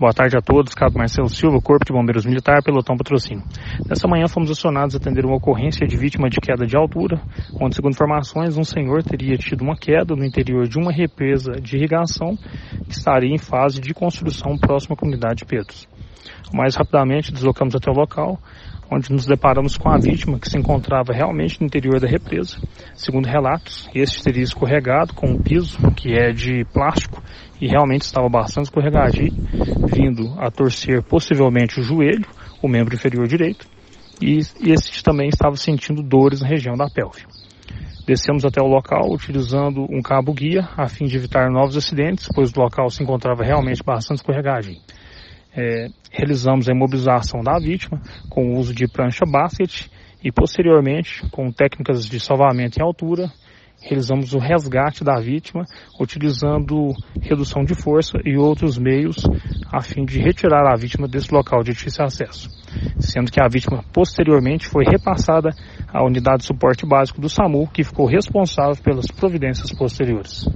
Boa tarde a todos, Cabo Marcelo Silva, Corpo de Bombeiros Militar, Pelotão Patrocínio. Nessa manhã fomos acionados a atender uma ocorrência de vítima de queda de altura, onde, segundo informações, um senhor teria tido uma queda no interior de uma represa de irrigação que estaria em fase de construção próxima à comunidade de Pedros. Mais rapidamente deslocamos até o local, onde nos deparamos com a vítima que se encontrava realmente no interior da represa. Segundo relatos, este teria escorregado com um piso que é de plástico e realmente estava bastante escorregadio, vindo a torcer possivelmente o joelho, o membro inferior direito, e este também estava sentindo dores na região da pelve. Descemos até o local utilizando um cabo guia a fim de evitar novos acidentes, pois o local se encontrava realmente bastante escorregadio é, realizamos a imobilização da vítima com o uso de prancha basket e posteriormente, com técnicas de salvamento em altura, realizamos o resgate da vítima utilizando redução de força e outros meios a fim de retirar a vítima desse local de difícil acesso, sendo que a vítima posteriormente foi repassada à unidade de suporte básico do SAMU, que ficou responsável pelas providências posteriores.